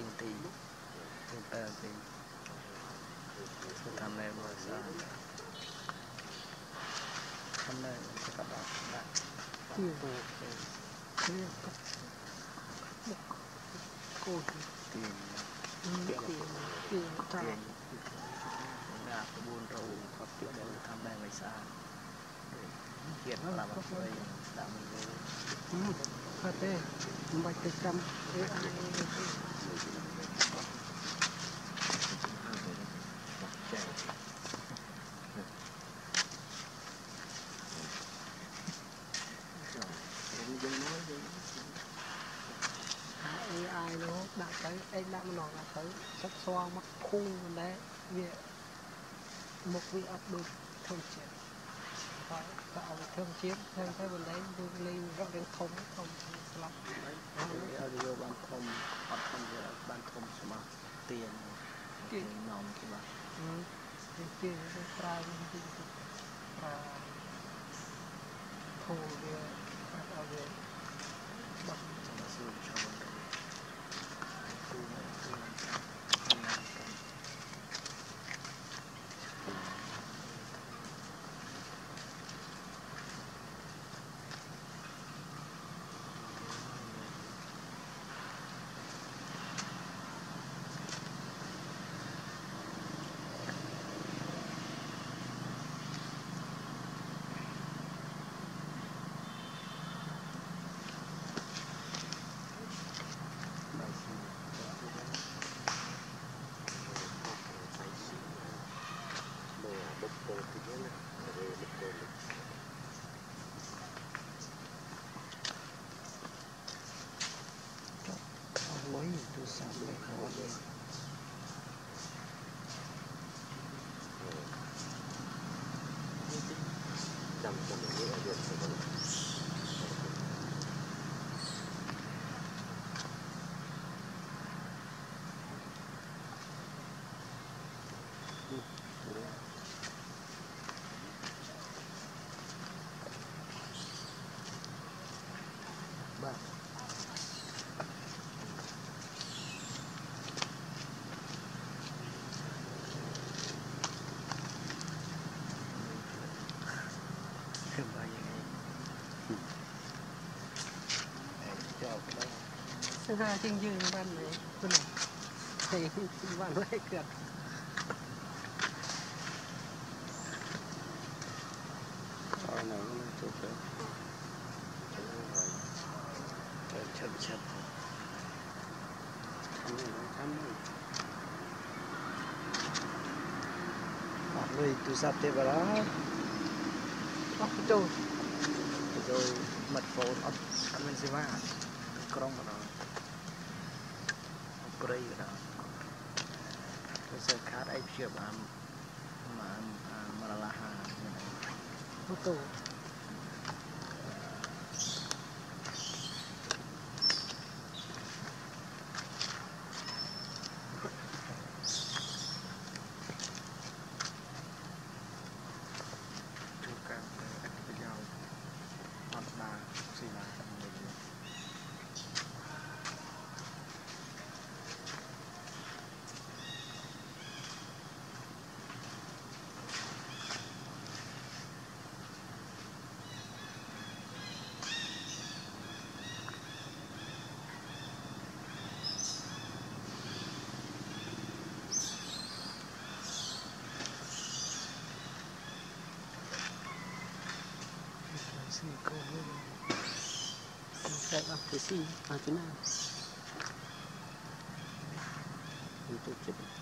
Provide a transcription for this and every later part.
20នាទីទៅតែទីធ្វើតាមណែបើស្អាតតាមណែទៅកាត់ដាក់ដាក់ទីពូគឺកូនទីទីទីតាមដាក់ក្បួនរោគាត់ទៀតតាមណែមិនស្អាតជាតិប្រាប់ឲ្យដាក់មួយលើអត់ទេមិនបាច់ទៅចាំ AI នោះ ដាក់ទៅអេដាក់ម្ដងដាក់ទៅសឹកស្វងមកភូមិនដែរវាមុខវាអត់ដូចធម្មជាតិហើយក៏ឲ្យធម្មជាតិហើយទៅបណ្ដៃយើងលេងរករឿងធំធំស្លាប់ហើយឲ្យយកបានធំអត់ធំវាបានធំស្មាស់ទៀនទៀននាំគេបាទទៀនទៀនទៅប្រើវិញទីប្រើធូរវាអត់ឲ្យ Thank you. ha chinh dư văn này bên này thì văn lấy cược rồi này nó chụp đấy chụp chụp chụp chụp người tu sắp thế vào đó ốc chú rồi mật phồn ốc anh mình sẽ vào ក្រុងបណ្ដោយ ព្រៃបណ្ដោះទៅសើខាតអីព្យាបាលអាមរឡាហាហ្នឹងទៅ sini kau boleh Kontak apa sih? Untuk cepat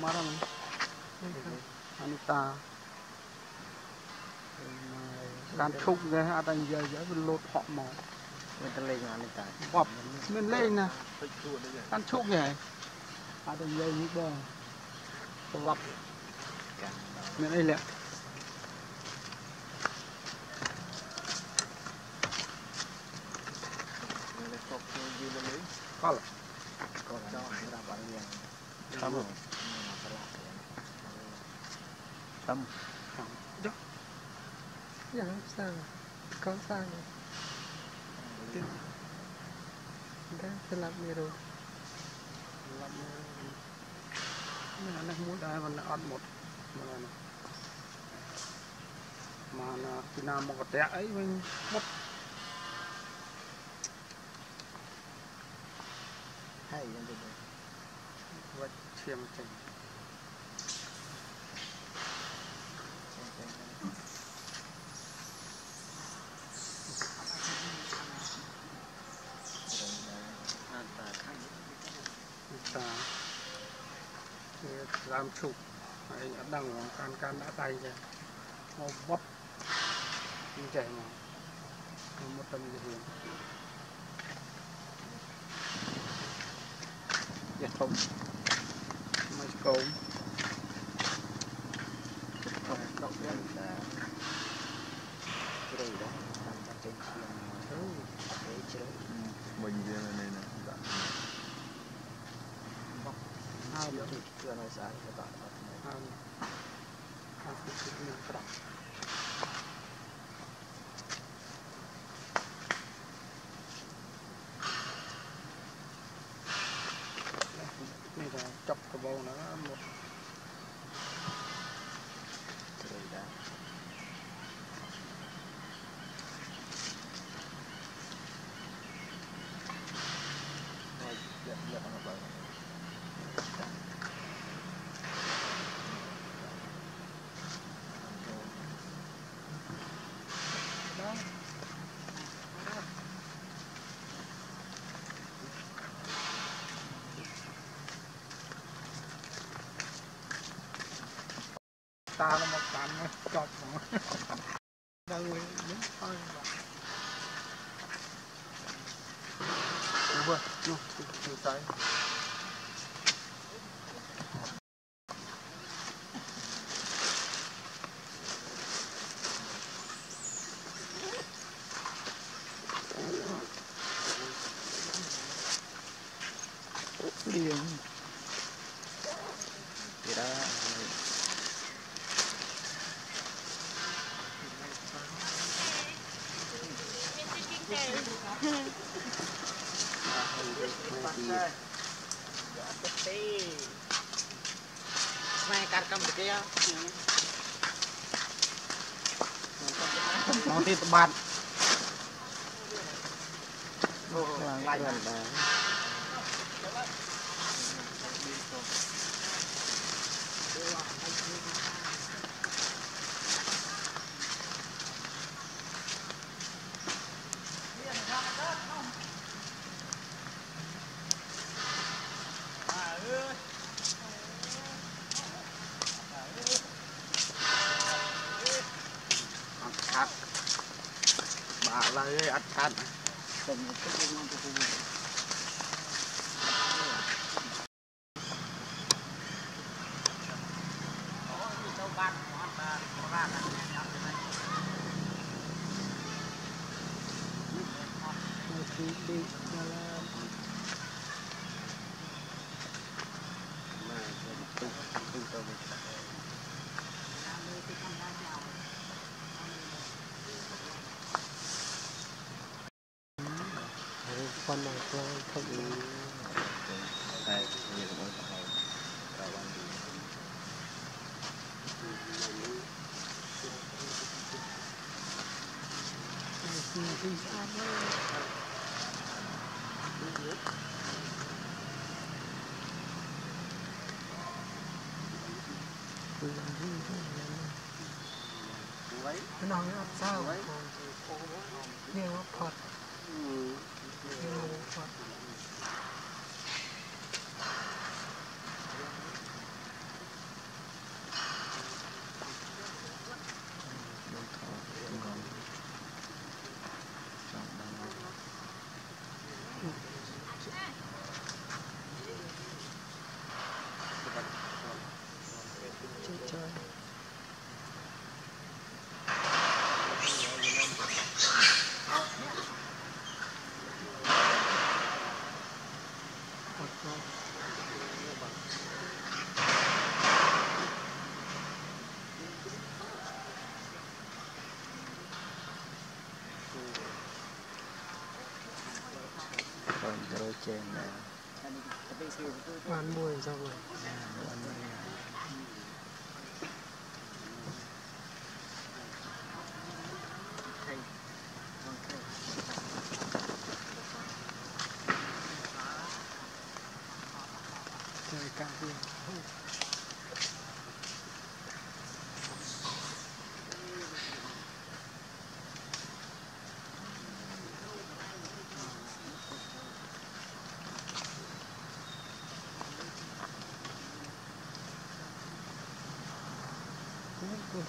Mara man. Anita. តាមឈប់គេអត់តែនិយាយវាលោតហក់មកមានតែលេងអានេះតែបបមានលេងណាតាមឈប់គេអត់តែនិយាយនេះបងបបមានអីលាក់កលកលដល់សម្រាប់អារៀងថាមក tâm. Không đó dạ sao? Có sao rồi đó sẽ làm gì rồi? Làm ờ, nó muốn đây mình ăn một. Mà là khi nào một có ấy mình mất. Hay vậy. Vậy chiêm chỉnh làm chụp đấy, đã đằng hoàng can can đã tay kìa nó bóp. Như chạy mà. Một trăm gì hiện dạ không. Mà cầu chọc cái bầu nó một ต那么ราหมด អត់ទេស្វែងកាត់កម្ពុជាមកទីតបាត់អូខ្លាំងខ្លាំងដែរ cama. con này con không Lấy. Nó phật. đôi trên này ăn muối xong rồi? Ăn muối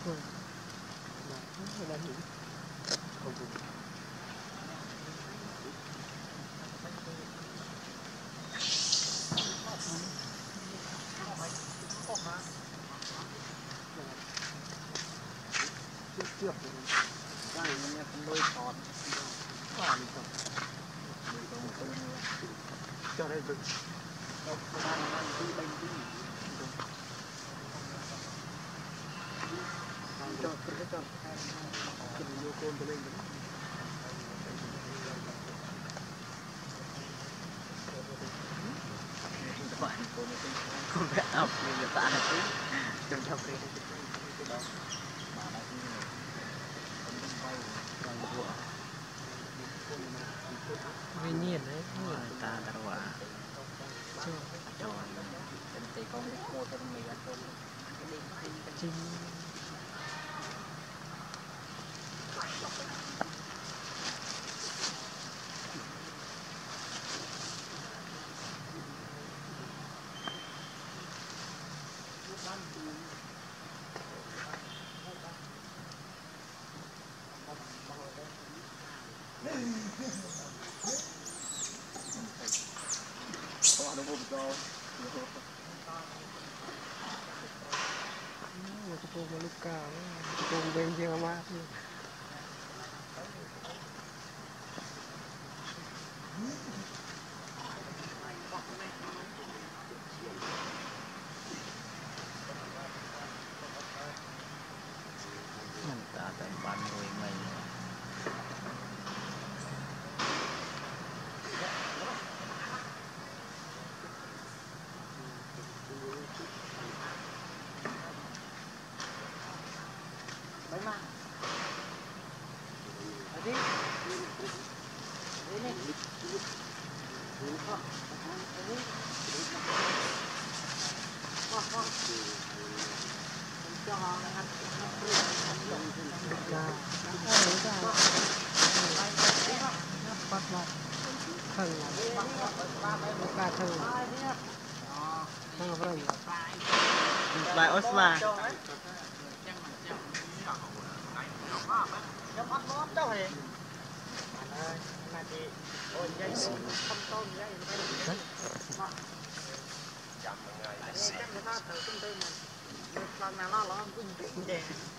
Hãy subscribe cho kênh Ghiền không được, trước trước cái đôi tròn quá đi cho đây được đâu có đang đi bên đi ចង់ព្រឹកចង់ខែជំនួយកូនទៅលេងទៅបាទកូនទៅកូនទៅអប់មានតាទៅចាំចាំព្រឹក Kalau ada bodoh. Ini aku tuh luka. Aku tuh bengkel mati. Thân ca thân thân rồi bài Osma Hãy subscribe cho kênh Ghiền Mì Gõ Để không bỏ lỡ những video hấp dẫn